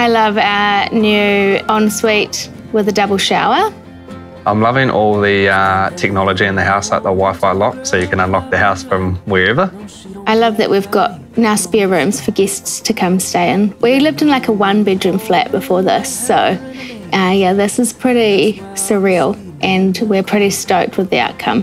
I love our new ensuite with a double shower. I'm loving all the uh, technology in the house, like the Wi-Fi lock, so you can unlock the house from wherever. I love that we've got now spare rooms for guests to come stay in. We lived in like a one-bedroom flat before this, so uh, yeah, this is pretty surreal, and we're pretty stoked with the outcome.